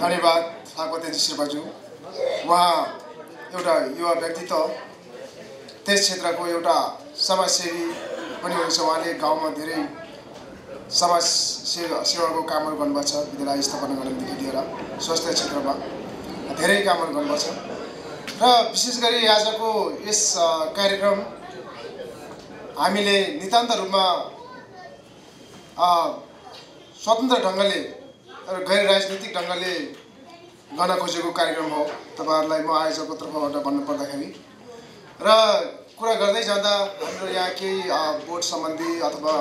धन्यवाद थापा तेजी शेर्पाज्यू उहाँ एउटा युवा व्यक्तित्व त्यस क्षेत्रको एउटा समाजसेवी पनि हुनुहुन्छ उहाँले गाउँमा धेरै समाज सेवा सेवाको कामहरू गर्नुभएको छ विद्यालय स्थापना गर्नदेखि लिएर स्वास्थ्य क्षेत्रमा धेरै कामहरू गर्नुभएको छ र विशेष गरी आजको यस कार्यक्रम हामीले नितान्त रूपमा स्वतन्त्र ढङ्गले र गैर राजनीतिक ढङ्गले गर्न खोजेको कार्यक्रम हो। तपाईँहरूलाई म आयोजकको तर्फबाट भन्नु पर्दाखेरि र कुरा गर्दै जाँदा हाम्रो यहाँ केही बोर्ड सम्बन्धी अथवा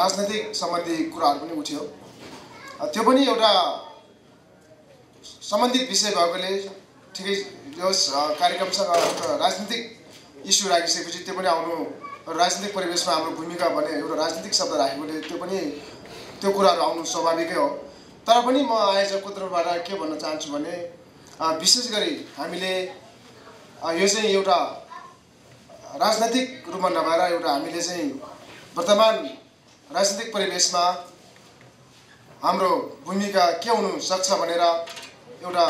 राजनैतिक सम्बन्धी कुराहरू पनि उठ्यो। त्यो पनि एउटा सम्बन्धित विषय भएकोले ठिकै अ, कार्यक्रमसँग राजनीतिक इस्यु राखिसकेपछि त्यो पनि आउनु राजनीतिक परिवेशमा हाम्रो भूमिका भने एउटा राजनीतिक शब्द राखेकोले त्यो पनि त्यो कुराहरू आउनु स्वाभाविकै हो। तर पनि म आयोजकको तर्फबाट के भन्न चाहन्छु भने विशेष गरी हामीले यो चाहिँ एउटा राजनैतिक रूपमा नभएर एउटा हामीले चाहिँ वर्तमान राजनीतिक परिवेशमा हाम्रो भूमिका के हुनु सक्छ भनेर एउटा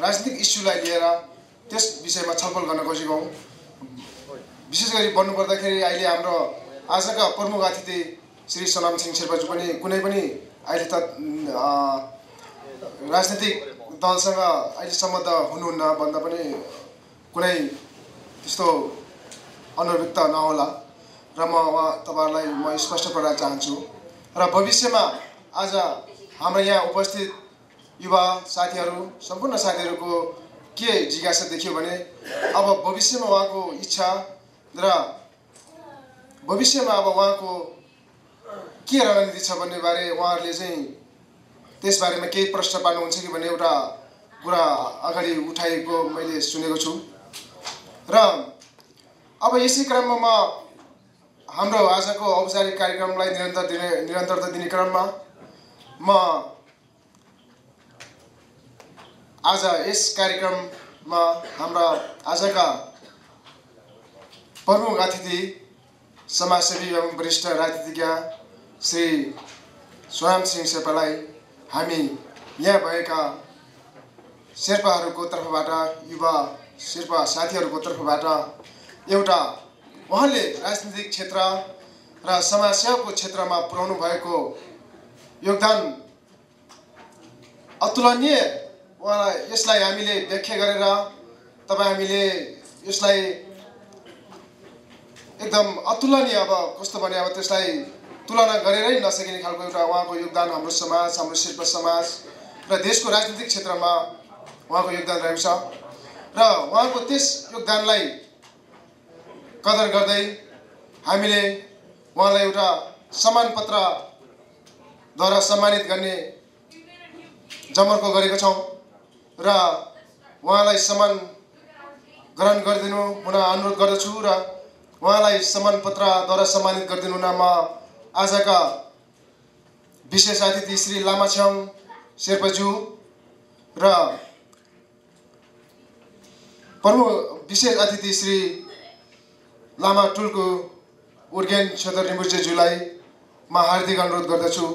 राजनीतिक इस्युलाई लिएर त्यस विषयमा छलफल गर्न खोजेको विशेष गरी भन्नुपर्दाखेरि अहिले हाम्रो आजका प्रमुख अतिथि श्री सनाम सिंह शेर्पाजी पनि कुनै पनि अहिले त राजनीतिक दलसँग अहिलेसम्म त हुनुहुन्न भन्दा पनि कुनै त्यस्तो अनुव्यक्त नहोला। र म उहाँ तपाईँहरूलाई म स्पष्ट गर्न चाहन्छु। र भविष्यमा आज हाम्रो यहाँ उपस्थित युवा साथीहरू सम्पूर्ण साथीहरूको के जिज्ञासा देखियो भने अब भविष्यमा उहाँको इच्छा र भविष्यमा अब उहाँको के रणनीति छ भन्ने बारे उहाँहरूले चाहिँ त्यसबारेमा केही प्रश्न पार्नुहुन्छ कि भन्ने एउटा कुरा अगाडि उठाएको मैले सुनेको छु। र अब यसै क्रममा म हाम्रो आजको औपचारिक कार्यक्रमलाई निरन्तर दिने निरन्तरता दिने क्रममा म आज यस कार्यक्रममा हाम्रा आजका प्रमुख अतिथि समाजसेवी एवं वरिष्ठ राजनीतिज्ञ श्री सोनाम सिंह शेर्पालाई हामी यहाँ भएका शेर्पाहरूको तर्फबाट युवा शेर्पा साथीहरूको तर्फबाट एउटा उहाँले राजनीतिक क्षेत्र र समाजसेवाको क्षेत्रमा पुर्याउनु भएको योगदान अतुलनीय उहाँलाई यसलाई हामीले व्याख्या गरेर तपाईँ हामीले यसलाई एकदम अतुलनीय अब कस्तो भने अब त्यसलाई तुलना गरेरै नसकिने खालको एउटा उहाँको योगदान हाम्रो समाज हाम्रो शिल्प समाज र देशको राजनीतिक क्षेत्रमा उहाँको योगदान रहेको छ। र उहाँको त्यस योगदानलाई कदर गर्दै हामीले उहाँलाई एउटा सम्मान पत्रद्वारा सम्मानित गर्ने जमर्को गरेको छौँ र उहाँलाई सम्मान ग्रहण गरिदिनु हुन अनुरोध गर्दछु र उहाँलाई सम्मान पत्रद्वारा सम्मानित गरिदिनु हुन म आजका विशेष अतिथि श्री लामाछ्याङ शेर्पाज्यू र प्रमुख विशेष अतिथि श्री लामा टुलको उर्गेन क्षेत्र रिम्बुजेज्यूलाई म हार्दिक अनुरोध गर्दछु।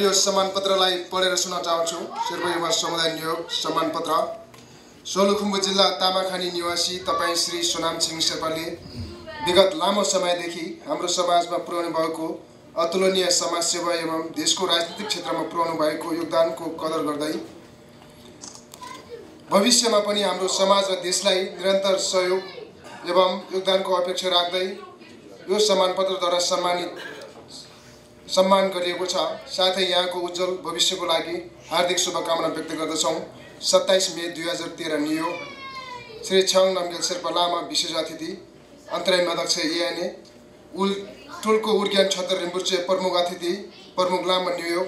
यो सम्मान पत्रलाई पढेर सुन्न चाहन्छु। शेर्पा समुदाय नियोग सम्मान पत्र सोलुखुम्बु जिल्ला तामाखानी निवासी तपाईँ श्री सोनाम सिंह शेर्पाले विगत लामो समयदेखि हाम्रो समाजमा पुर्याउनु भएको अतुलनीय समाजसेवा एवं देशको राजनीतिक क्षेत्रमा पुर्याउनु भएको योगदानको कदर गर्दै भविष्यमा पनि हाम्रो समाज र देशलाई निरन्तर सहयोग एवं योगदानको अपेक्षा राख्दै यो सम्मानपत्रद्वारा सम्मानित सम्मान गरिएको छ। साथै यहाँको उज्जवल भविष्यको लागि हार्दिक शुभकामना व्यक्त गर्दछौँ। सत्ताइस मे दुई हजार तेह्र नियो। श्री छङ नम्गेल शेर्पा लामा विशेष अतिथि अन्तरायम अध्यक्ष एएनए उल टोलको उर्ग्यान छत्र रिम्बुचे प्रमुख अतिथि प्रमुख लामा न्युयोग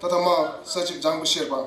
तथा म सचिव जाङ्बु शेर्पा।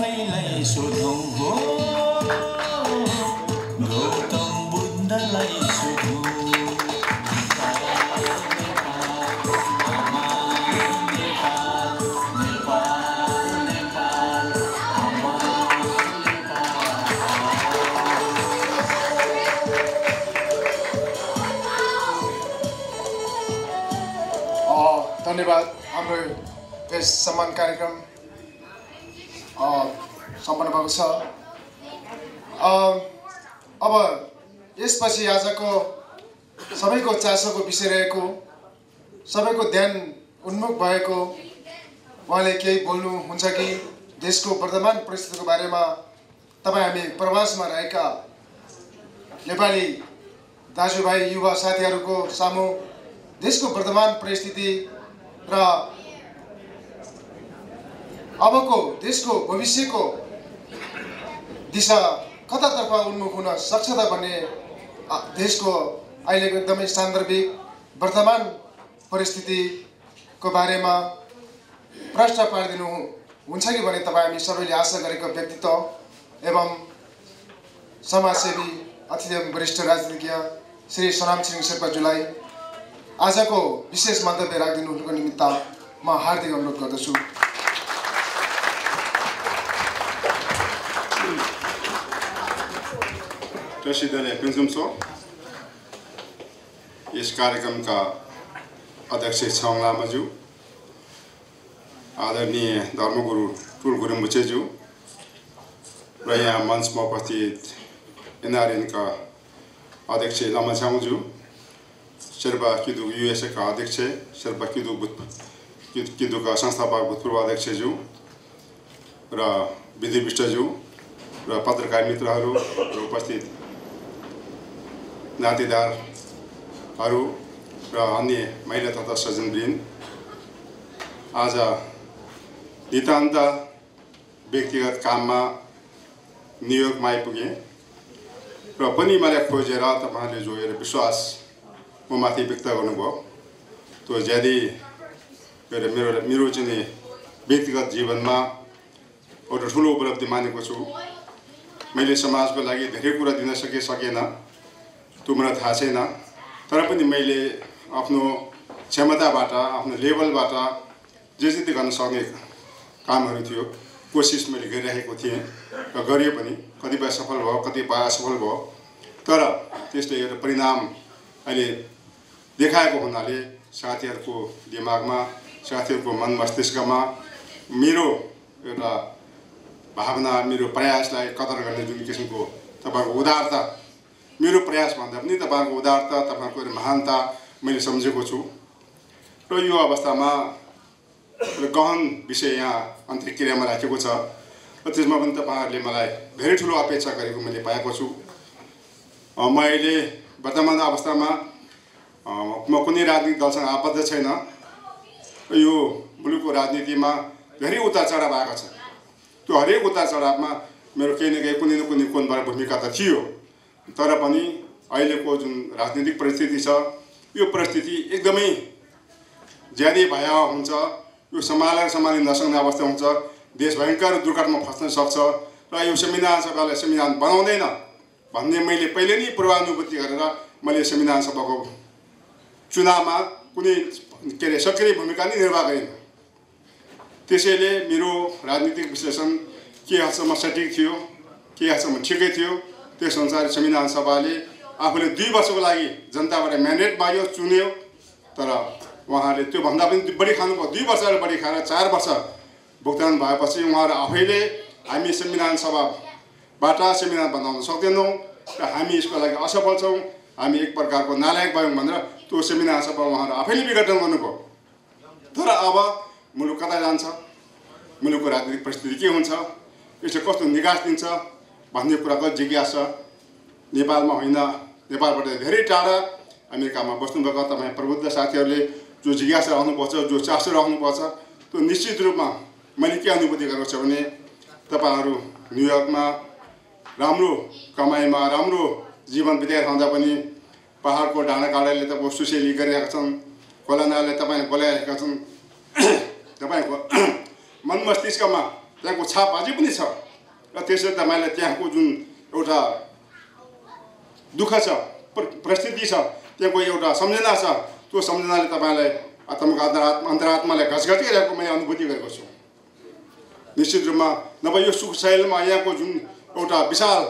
न्युयोग बुद्धलाई सोधौँ हो गौतम बुद्धलाई सोधौँ अ, धन्यवाद हाम्रो यस सम्मान कार्यक्रम अ, सम्पन्न भएको छ। अब यसपछि आजको सबैको चासोको विषय रहेको सबैको ध्यान उन्मुख भएको। उहाँले केही बोल्नुहुन्छ कि? देशको वर्तमान परिस्थितिको बारेमा तपाईँ हामी प्रवासमा रहेका नेपाली दाजुभाइ युवा साथीहरूको सामु देशको वर्तमान परिस्थिति र अबको देशको भविष्यको दिशा कतातर्फ उन्मुख हुन सक्छ त भन्ने देशको अहिलेको एकदमै सान्दर्भिक वर्तमान परिस्थितिको बारेमा प्रश्न पारिदिनु हुन्छ कि भने तपाईँ हामी सबैले आशा गरेको व्यक्तित्व एवं समाजसेवी अति वरिष्ठ राजनीतिज्ञ श्री सोनाम छिरिङ शेर्पाज्यूलाई आजको विशेष मन्तव्य राखिदिनुको निमित्त म हार्दिक अनुरोध गर्दछु। प्रसिद्धले पिन्सुम्सो यस कार्यक्रमका अध्यक्ष छाङ लामाज्यू आदरणीय धर्मगुरु टुल गुरुङ बुचेज्यू र यहाँ मञ्चमा उपस्थित एनआरएनका अध्यक्ष लामा छाङज्यू शेर्पा किदु युएसएका अध्यक्ष शेर्पा किदु भूत किद- किदुका संस्थापक भूतपूर्व अध्यक्षज्यू र विधि विष्टज्यू र पत्रकार मित्रहरू र उपस्थित नातेदारहरू र अन्य महिला तथा सज्जनवृन्द आज नितान्त व्यक्तिगत काममा न्युयोर्कमा आइपुगेँ र पनि मलाई खोजेर तपाईँहरूले जो एउटा विश्वास म माथि व्यक्त गर्नुभयो। त्यो ज्यादै मेरो मेरो चाहिँ व्यक्तिगत जीवनमा एउटा ठुलो उपलब्धि मानेको छु। मैले समाजको लागि धेरै कुरा दिन सके सकेन। त्यो मलाई थाहा छैन तर पनि मैले आफ्नो क्षमताबाट आफ्नो लेभलबाट जे जति गर्न सक्ने कामहरू थियो कोसिस मैले गरिरहेको थिएँ र गरियो पनि। कतिपय सफल भयो कतिपय असफल भयो। तर त्यसले एउटा परिणाम अहिले देखाएको हुनाले साथीहरूको दिमागमा साथीहरूको मन मस्तिष्कमा मेरो एउटा भावना मेरो प्रयासलाई कदर गर्ने जुन किसिमको तपाईँहरूको उदारता मेरो प्रयासभन्दा पनि तपाईँहरूको उदारता तपाईँहरूको महानता मैले सम्झेको छु। र यो अवस्थामा गहन विषय यहाँ अन्तर्क्रियामा राखेको छ। र त्यसमा पनि तपाईँहरूले मलाई धेरै ठुलो अपेक्षा गरेको मैले पाएको छु। म अहिले वर्तमान अवस्थामा म कुनै राजनीतिक दलसँग आबद्ध छैन। यो मुलुकको राजनीतिमा धेरै उतार चढाव आएको छ। त्यो हरेक उतार चढावमा मेरो केही न केही कुनै न कुनै कोणबाट भूमिका त थियो। तर पनि अहिलेको जुन राजनीतिक परिस्थिति छ यो परिस्थिति एकदमै ज्यादै भयावह हुन्छ यो सम्हालेर सम्हाल्न नसक्ने अवस्था हुन्छ। देश भयङ्कर दुर्घटनामा फस्न सक्छ र यो संविधान सभालाई संविधान बनाउँदैन भन्ने मैले पहिले नै पूर्वानुभूति गरेर मैले संविधान सभाको चुनावमा कुनै के अरे सक्रिय भूमिका नै निर्वाह गरिनँ। त्यसैले मेरो राजनीतिक विश्लेषण के हदसम्म सठिक थियो के हदसम्म ठिकै थियो त्यस अनुसार संविधान सभाले आफूले दुई वर्षको लागि जनताबाट म्यान्डेट माग्यो चुन्यो तर उहाँहरूले त्योभन्दा पनि बढी खानुभयो। दुई वर्षबाट बढी खाएर चार वर्ष भुक्तान भएपछि उहाँहरू आफैले हामी संविधान सभाबाट संविधान बनाउन सक्दैनौँ र हामी यसको लागि असफल छौँ। हामी एक प्रकारको नालायक भयौँ भनेर त्यो संविधान सभा उहाँहरू आफैले विघटन गर्नुभयो। तर अब मुलुक कता जान्छ? मुलुकको राजनीतिक परिस्थिति के हुन्छ? यसले कस्तो निकास दिन्छ? भन्ने कुराको जिज्ञासा नेपालमा होइन। नेपालबाट धेरै टाढा अमेरिकामा बस्नुभएका तपाईँ प्रबुद्ध साथीहरूले जो जिज्ञासा राख्नुपर्छ जो चासो राख्नुपर्छ त्यो निश्चित रूपमा मैले के अनुभूति गरेको छ भने तपाईँहरू न्युयोर्कमा राम्रो कमाइमा राम्रो जीवन बिताइरहँदा पनि पाहाडको डाँडा काँडाले तपाईँको सुसेली गरिरहेका छन् खोला नालाले तपाईँले बोलाइरहेका छन्। तपाईँको मन मस्तिष्कमा त्यहाँको छाप अझै पनि छ। र त्यसरी तपाईँलाई त्यहाँको जुन एउटा दुःख छ पर- परिस्थिति छ त्यहाँको एउटा सम्झना छ त्यो सम्झनाले तपाईँलाई तपाईँको अन्तरात्मा अन्तरात्मालाई घचघचिरहेको मैले अनुभूति गरेको छु। निश्चित रूपमा नभए यो सुख शैलमा यहाँको जुन एउटा विशाल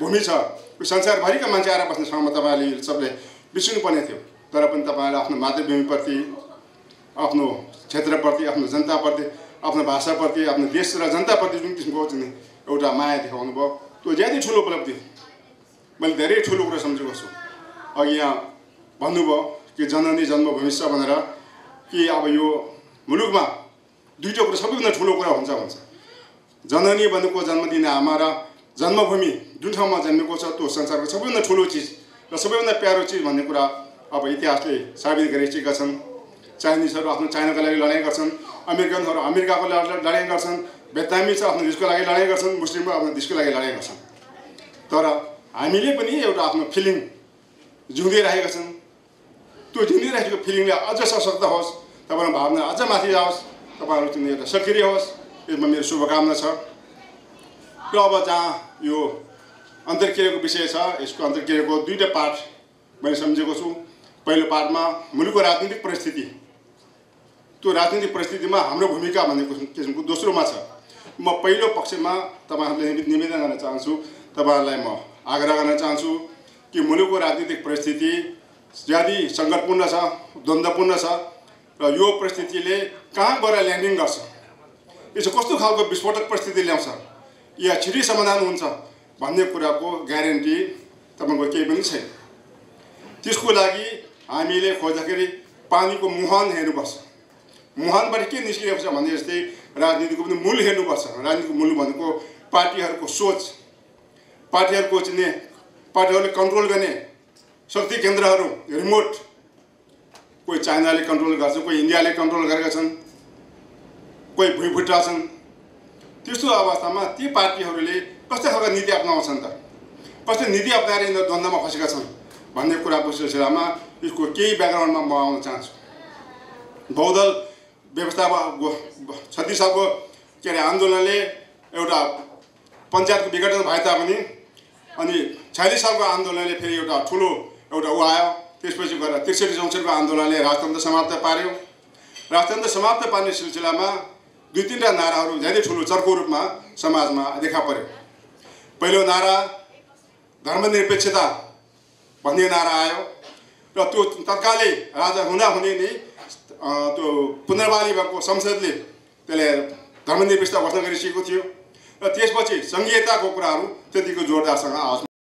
भूमि छ यो संसारभरिका मान्छे आएर बस्ने ठाउँमा तपाईँहरूले सबले बिर्सिनुपर्ने थियो। तर पनि तपाईँहरूले आफ्नो मातृभूमिप्रति आफ्नो क्षेत्रप्रति आफ्नो जनताप्रति आफ्नो भाषाप्रति आफ्नो देश र जनताप्रति जुन किसिमको चाहिँ एउटा माया देखाउनु भयो। त्यो ज्यादै ठुलो उपलब्धि मैले धेरै ठुलो कुरा सम्झेको छु। अघि यहाँ भन्नुभयो कि जननी जन्मभूमि छ भनेर कि अब यो मुलुकमा दुईवटा कुरा सबैभन्दा ठुलो कुरा हुन्छ भन्छ। जननी भनेको जन्म दिने आमा र जन्मभूमि जुन ठाउँमा जन्मेको छ त्यो संसारको सबैभन्दा ठुलो चिज र सबैभन्दा प्यारो चिज भन्ने कुरा अब इतिहासले साबित गरिसकेका छन् चाइनिजहरू आफ्नो चाइनाको लागि लडाइँ गर्छन् अमेरिकनहरू अमेरिकाको लडाइँ गर्छन् भेटनामी छ आफ्नो देशको लागि लडाइँ गर्छन् मुस्लिमको आफ्नो देशको लागि लडाइँ गर्छन्। तर हामीले पनि एउटा आफ्नो फिलिङ जिउँदै छन्। त्यो जिउँदै फिलिङले अझ सशक्त होस् तपाईँहरूको भावना अझ माथि जाओस् तपाईँहरू चाहिँ एउटा सक्रिय होस् यसमा मेरो शुभकामना छ। र अब जहाँ यो अन्तर्क्रियाको विषय छ यसको अन्तर्क्रियाको दुईवटा पाठ मैले सम्झेको छु। पहिलो पाठमा मुलुकको राजनीतिक परिस्थिति। त्यो राजनीतिक परिस्थितिमा हाम्रो भूमिका भन्ने किसिम- किसिमको दोस्रोमा छ। म पहिलो पक्षमा तपाईँहरूले निवे- निवेदन गर्न चाहन्छु तपाईँहरूलाई म आग्रह गर्न चाहन्छु कि मुलुकको राजनीतिक परिस्थिति ज्यादै सङ्कटपूर्ण छ द्वन्द्वपूर्ण छ र यो परिस्थितिले कहाँ गएर ल्यान्डिङ गर्छ? यो चाहिँ कस्तो खालको विस्फोटक परिस्थिति ल्याउँछ? या छिटै समाधान हुन्छ भन्ने कुराको ग्यारेन्टी तपाईँको केही पनि छैन। त्यसको लागि हामीले खोज्दाखेरि पानीको मुहान हेर्नुपर्छ। मुहानबाट के निस्किएको छ भने जस्तै राजनीतिको पनि मूल हेर्नुपर्छ। राजनीतिको मूल भनेको पार्टीहरूको सोच पार्टीहरूको चाहिँ पार्टीहरूले कन्ट्रोल गर्ने शक्ति केन्द्रहरू रिमोट। कोही चाइनाले कन्ट्रोल गर्छ कोही इन्डियाले कन्ट्रोल गरेका छन् कोही भुइँफुट्टा छन्। त्यस्तो अवस्थामा ती पार्टीहरूले कस्तो खालको नीति अप्नाउँछन् त? कस्तो नीति अप्नाएर यिनीहरू द्वन्द्वमा फँसेका छन् भन्ने कुराको सिलसिलामा यसको केही ब्याकग्राउन्डमा म आउन चाहन्छु। बहुदल व्यवस्थामा छत्तिस सालको के अरे आन्दोलनले एउटा पञ्चायतको विघटन भए तापनि अनि छयालिस सालको आन्दोलनले फेरि एउटा ठुलो एउटा ऊ आयो। त्यसपछि गएर त्रिसठी चौसठीको आन्दोलनले राजतन्त्र समाप्त पार्यो। राजतन्त्र समाप्त पार्ने सिलसिलामा दुई तिनवटा नाराहरू धेरै ठुलो चर्को रूपमा समाजमा देखा पर्यो। पहिलो नारा धर्मनिरपेक्षता भन्ने नारा आयो र त्यो तत्कालै राजा हुँदाहुँदै नै अ, त्यो पुनर्वाली भएको संसदले त्यसले धर्मनिरपेक्षता घोषणा गरिसकेको थियो। र त्यसपछि सङ्घीयताको कुराहरू त्यतिको जोरदारसँग आवाज